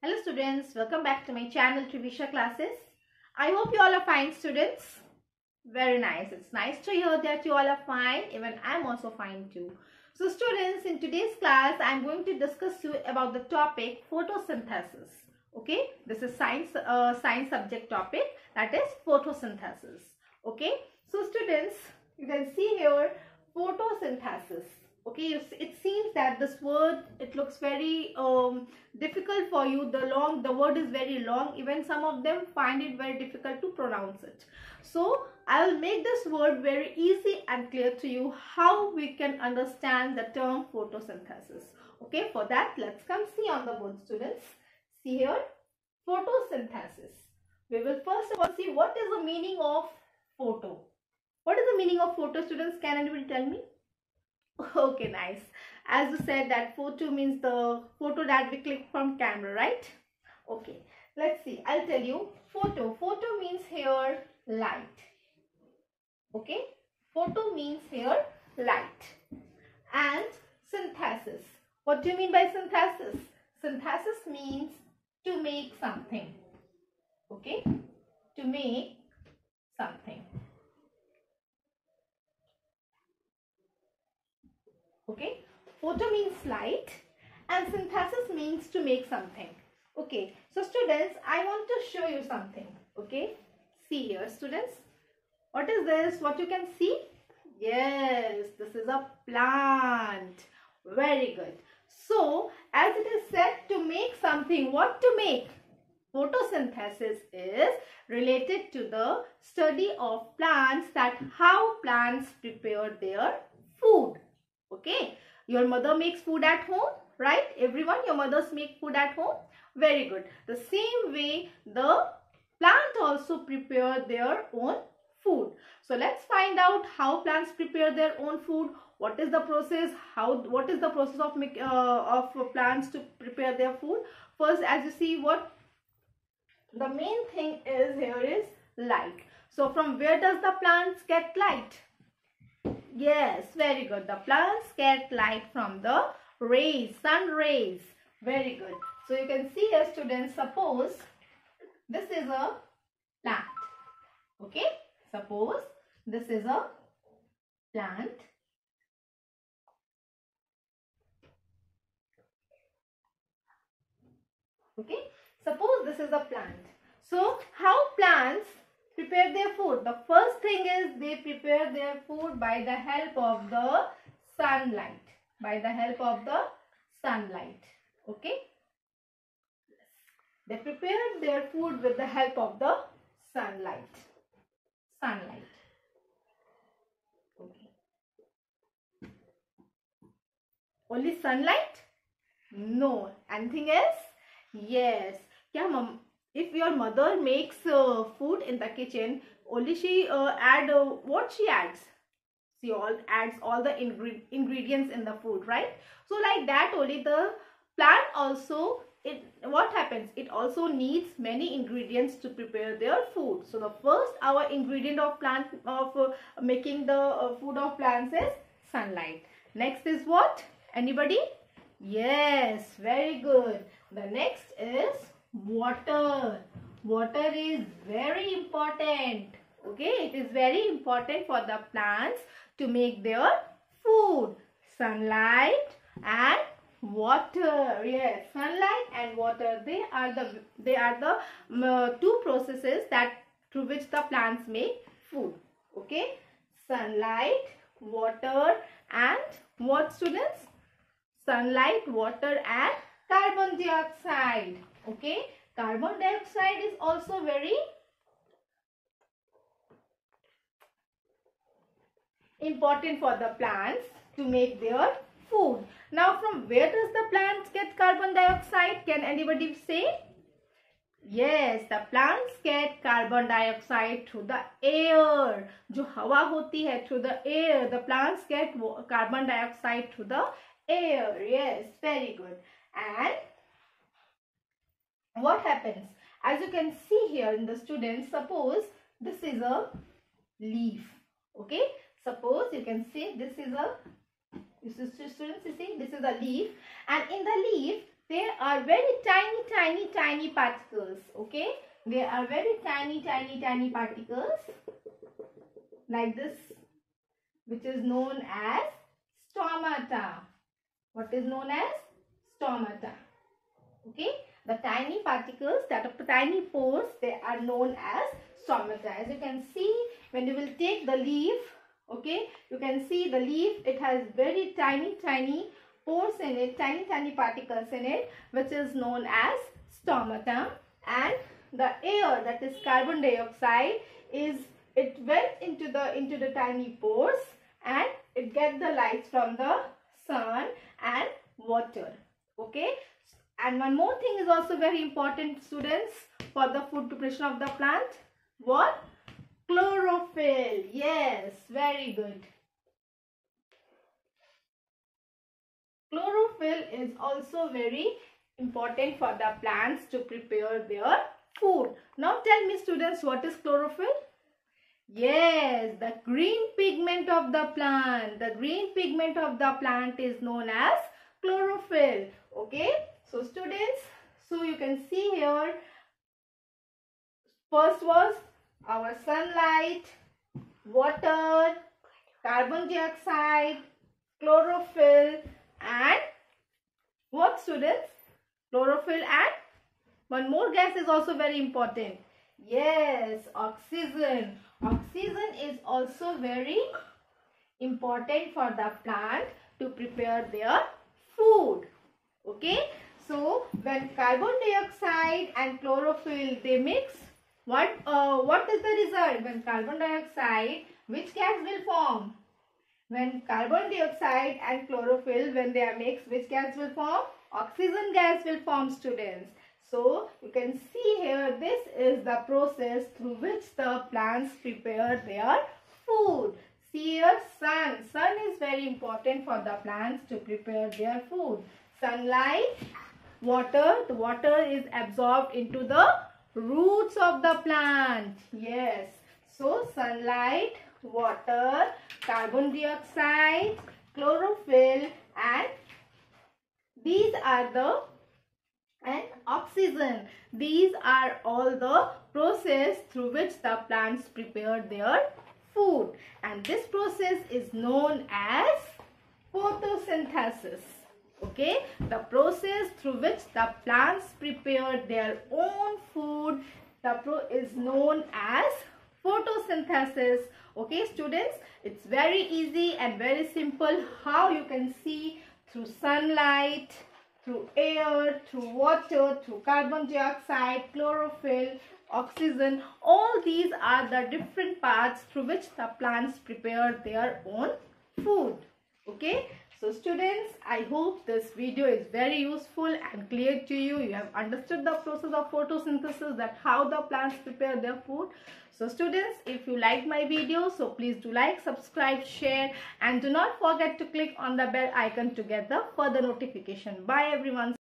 Hello students, welcome back to my channel Trivisha classes. I hope you all are fine students. Very nice. It's nice to hear that you all are fine. Even I'm also fine too. So students, in today's class, I'm going to discuss you about the topic photosynthesis. Okay, this is science uh, science subject topic that is photosynthesis. Okay, so students, you can see here photosynthesis okay it seems that this word it looks very um, difficult for you. The long the word is very long. Even some of them find it very difficult to pronounce it. So i will make this word very easy and clear to you how we can understand the term photosynthesis. Okay for that let's come see on the board students. See here photosynthesis. We will first of all see what is the meaning of photo. What is the meaning of photo students? Can anybody tell me okay nice. As you said that photo means the photo that we click from camera right? Okay let's see. I'll tell you. Photo. Photo means here light. Okay? Photo means here light. And synthesis. What do you mean by synthesis? Synthesis means to make something. Okay? To make something okay? Photo means light and synthesis means to make something. Okay? So students i want to show you something. Okay? See here students. What is this? What you can see? Yes this is a plant. Very good. So as it is said to make something what to make? Photosynthesis is related to the study of plants that how plants prepare their food okay? Your mother makes food at home right? Everyone your mothers make food at home? Very good. The same way the plant also prepare their own food. So let's find out how plants prepare their own food. What is the process? How what is the process of make, uh, of plants to prepare their food? First as you see what the main thing is here is light. So from where does the plants get light Yes, very good. The plants get light from the rays, sun rays. Very good. So you can see here students, suppose this is a plant. Okay. Suppose this is a plant. Okay. Suppose this is a plant. So how plants prepare their food. The first thing is they prepare their food by the help of the sunlight. By the help of the sunlight. Okay. They prepare their food with the help of the sunlight. Sunlight. Okay. Only sunlight? No. Anything else? Yes. Yeah, mom if your mother makes uh, food in the kitchen only she uh, add uh, what she adds? She all adds all the ingre ingredients in the food right? So like that only the plant also it what happens? It also needs many ingredients to prepare their food. So the first our ingredient of plant of uh, making the uh, food of plants is sunlight. Next is what? Anybody? Yes very good. The next is water. Water is very important. Okay? It is very important for the plants to make their food. Sunlight and water. Yes sunlight and water. They are the they are the uh, two processes that through which the plants make food. Okay? Sunlight water and what students? Sunlight water and carbon dioxide okay carbon dioxide is also very important for the plants to make their food now from where does the plants get carbon dioxide can anybody say yes the plants get carbon dioxide through the air जो हवा होती है through the air the plants get carbon dioxide through the air yes very good and what happens as you can see here in the students suppose this is a leaf okay suppose you can see this is a is students you see this is a leaf and in the leaf there are very tiny, tiny, tiny particles. Okay, they are very tiny, tiny, tiny particles like this, which is known as stomata. What is known as stomata? Okay, the tiny particles that are tiny pores, they are known as stomata. As you can see, when you will take the leaf, okay, you can see the leaf, it has very tiny, tiny pores in it, tiny, tiny particles in it, which is known as stomata. And the air, that is carbon dioxide, is it went into the into the tiny pores and it get the light from the sun and water. Okay, and one more thing is also very important students for the food preparation of the plant. What? Chlorophyll. Yes, very good. Chlorophyll is also very important for the plants to prepare their food. Now tell me students what is chlorophyll? Yes, the green pigment of the plant. The green pigment of the plant is known as chlorophyll. Okay. So students, so you can see here, first was our sunlight, water, carbon dioxide, chlorophyll and what students? Chlorophyll and one more gas is also very important. Yes, oxygen. Oxygen is also very important for the plant to prepare their food. Okay. So when carbon dioxide and chlorophyll they mix, what uh, what is the result? When carbon dioxide, which gas will form? When carbon dioxide and chlorophyll, when they are mixed, which gas will form? Oxygen gas will form students. So you can see here this is the process through which the plants prepare their food. See here sun. Sun is very important for the plants to prepare their food. Sunlight water. The water is absorbed into the roots of the plant. Yes. So sunlight water carbon dioxide chlorophyll and these are the and oxygen. These are all the process through which the plants prepare their food. And this process is known as photosynthesis okay? The process through which the plants prepare their own food the pro is known as photosynthesis. Okay students? It's very easy and very simple how you can see through sunlight through air through water through carbon dioxide chlorophyll oxygen. All these are the different parts through which the plants prepare their own food. Okay so students, I hope this video is very useful and clear to you. You have understood the process of photosynthesis that how the plants prepare their food. So students, if you like my video, so please do like, subscribe, share and do not forget to click on the bell icon to get the further notification. Bye everyone.